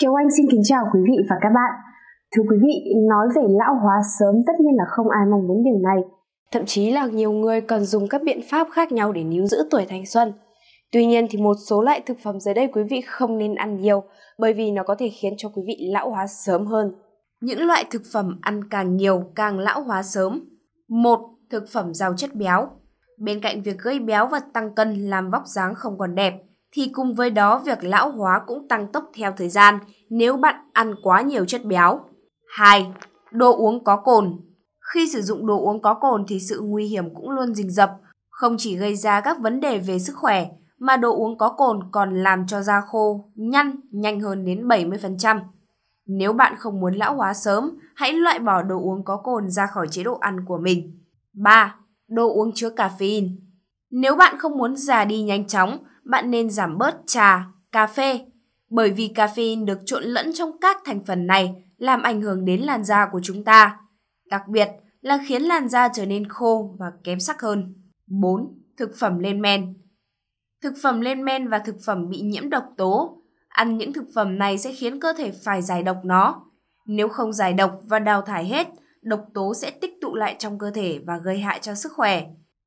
Kiều Anh xin kính chào quý vị và các bạn. Thưa quý vị, nói về lão hóa sớm tất nhiên là không ai mong muốn điều này. Thậm chí là nhiều người cần dùng các biện pháp khác nhau để níu giữ tuổi thanh xuân. Tuy nhiên thì một số loại thực phẩm dưới đây quý vị không nên ăn nhiều bởi vì nó có thể khiến cho quý vị lão hóa sớm hơn. Những loại thực phẩm ăn càng nhiều càng lão hóa sớm. một Thực phẩm giàu chất béo. Bên cạnh việc gây béo và tăng cân làm vóc dáng không còn đẹp, thì cùng với đó việc lão hóa cũng tăng tốc theo thời gian nếu bạn ăn quá nhiều chất béo. 2. Đồ uống có cồn. Khi sử dụng đồ uống có cồn thì sự nguy hiểm cũng luôn rình rập, không chỉ gây ra các vấn đề về sức khỏe mà đồ uống có cồn còn làm cho da khô, nhăn nhanh hơn đến 70%. Nếu bạn không muốn lão hóa sớm, hãy loại bỏ đồ uống có cồn ra khỏi chế độ ăn của mình. 3. Đồ uống chứa caffeine. Nếu bạn không muốn già đi nhanh chóng, bạn nên giảm bớt trà, cà phê, bởi vì caffeine được trộn lẫn trong các thành phần này làm ảnh hưởng đến làn da của chúng ta, đặc biệt là khiến làn da trở nên khô và kém sắc hơn. 4. Thực phẩm lên men Thực phẩm lên men và thực phẩm bị nhiễm độc tố. Ăn những thực phẩm này sẽ khiến cơ thể phải giải độc nó. Nếu không giải độc và đào thải hết, độc tố sẽ tích tụ lại trong cơ thể và gây hại cho sức khỏe.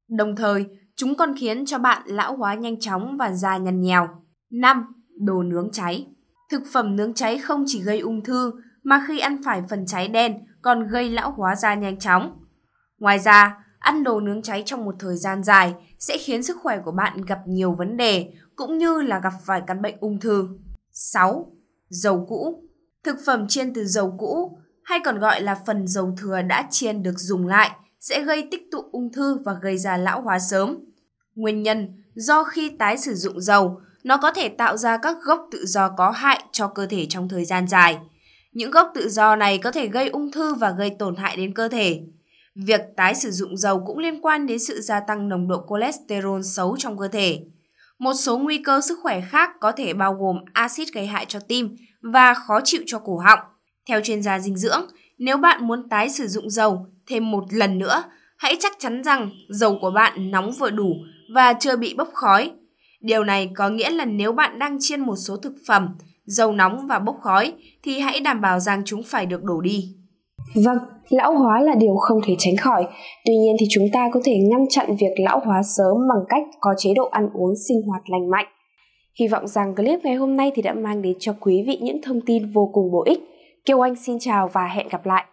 Đồng thời, chúng còn khiến cho bạn lão hóa nhanh chóng và da nhăn nhèo. 5. Đồ nướng cháy Thực phẩm nướng cháy không chỉ gây ung thư mà khi ăn phải phần cháy đen còn gây lão hóa da nhanh chóng. Ngoài ra, ăn đồ nướng cháy trong một thời gian dài sẽ khiến sức khỏe của bạn gặp nhiều vấn đề cũng như là gặp phải căn bệnh ung thư. 6. Dầu cũ Thực phẩm chiên từ dầu cũ hay còn gọi là phần dầu thừa đã chiên được dùng lại sẽ gây tích tụ ung thư và gây ra lão hóa sớm. Nguyên nhân do khi tái sử dụng dầu, nó có thể tạo ra các gốc tự do có hại cho cơ thể trong thời gian dài. Những gốc tự do này có thể gây ung thư và gây tổn hại đến cơ thể. Việc tái sử dụng dầu cũng liên quan đến sự gia tăng nồng độ cholesterol xấu trong cơ thể. Một số nguy cơ sức khỏe khác có thể bao gồm axit gây hại cho tim và khó chịu cho cổ họng. Theo chuyên gia dinh dưỡng, nếu bạn muốn tái sử dụng dầu thêm một lần nữa, hãy chắc chắn rằng dầu của bạn nóng vừa đủ và chưa bị bốc khói. Điều này có nghĩa là nếu bạn đang chiên một số thực phẩm, dầu nóng và bốc khói thì hãy đảm bảo rằng chúng phải được đổ đi. Vâng, lão hóa là điều không thể tránh khỏi. Tuy nhiên thì chúng ta có thể ngăn chặn việc lão hóa sớm bằng cách có chế độ ăn uống sinh hoạt lành mạnh. Hy vọng rằng clip ngày hôm nay thì đã mang đến cho quý vị những thông tin vô cùng bổ ích. Kiều Anh xin chào và hẹn gặp lại.